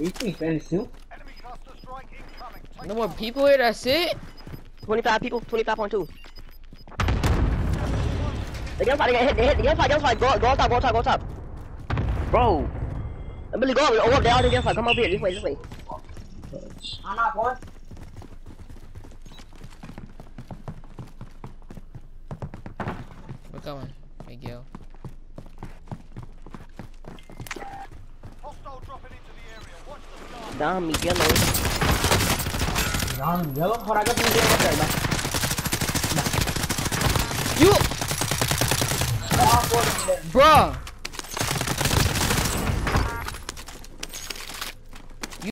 You speak Spanish too? Enemy cluster strike incoming. Take No more people here. That's it. 25 people, 25.2. The gunfight, they get hit, they hit, the gunfight, gunfight, go, go on top, go on top, go on top. Bro. Billy, go up, go up, they all in gunfight, come over here, this way, this way. I'm not going. We're coming. Miguel. Damn yellow. Damn yellow. Or I got medium mut करना. You. Bruh.